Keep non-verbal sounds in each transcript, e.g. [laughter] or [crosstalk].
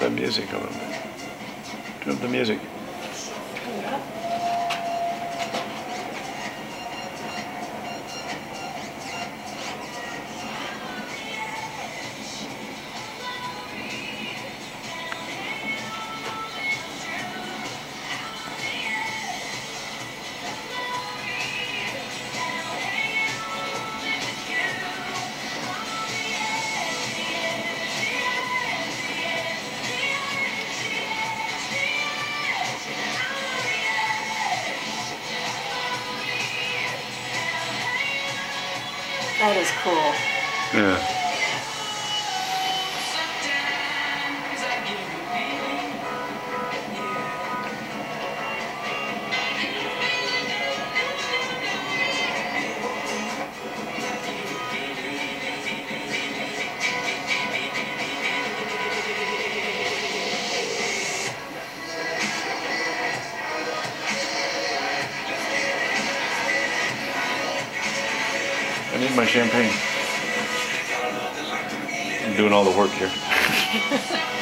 that music a little bit. Turn up the music. That is cool. Yeah. I need my champagne. I'm doing all the work here. [laughs]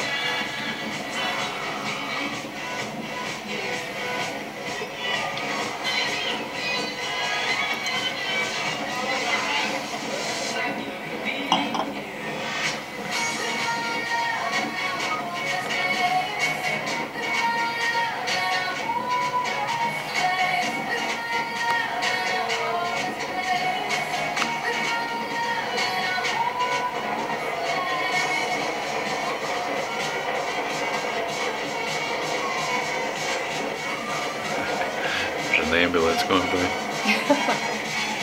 ambulance going by.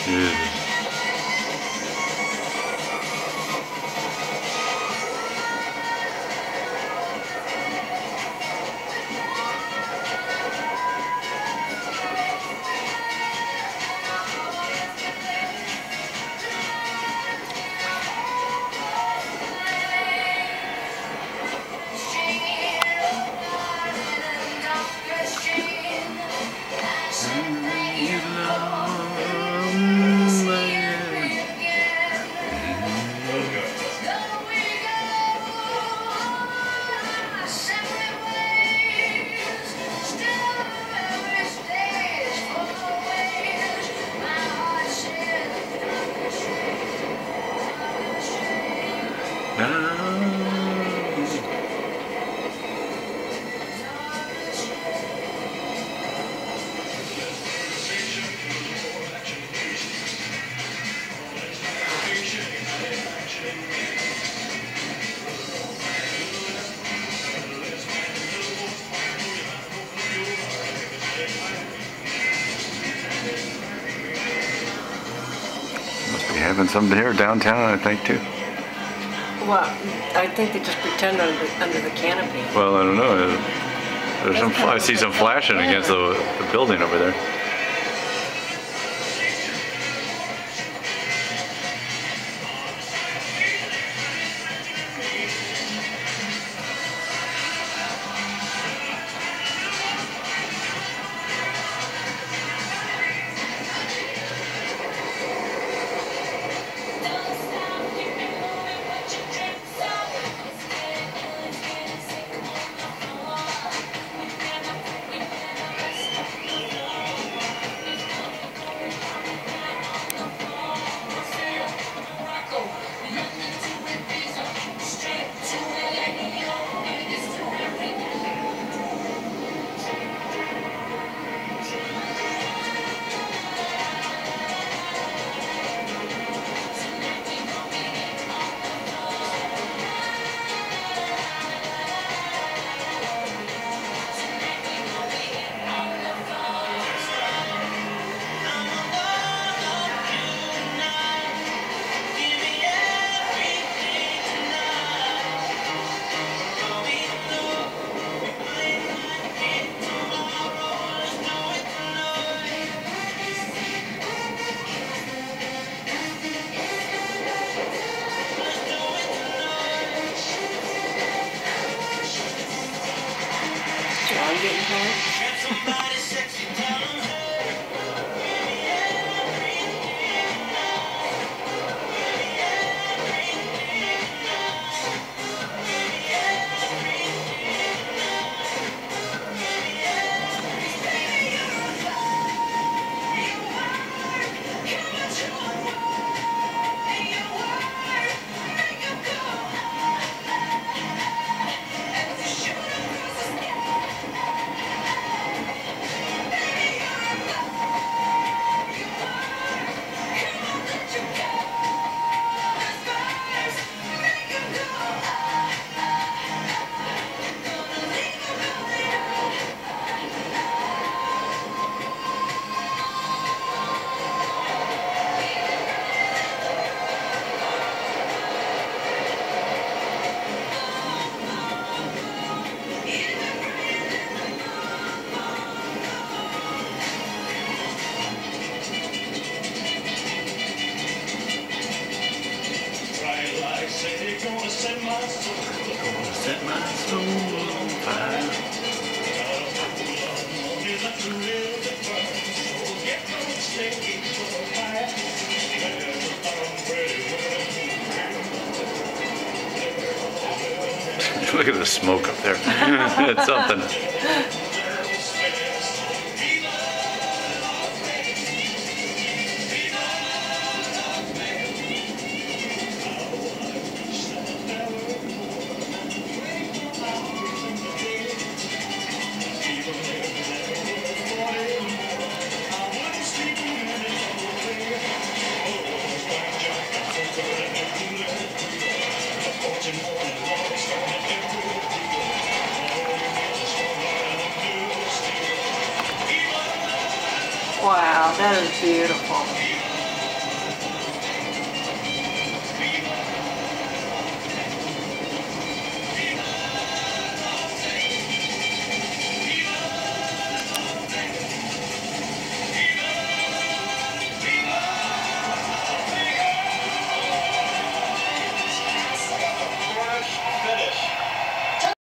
Jesus. Must having something here downtown, I think, too. Well, I think they just pretend under, under the canopy. Well, I don't know. There's some. I see some flashing against the, the building over there. Getting home. [laughs] Look at the smoke up there. [laughs] it's something. That is beautiful.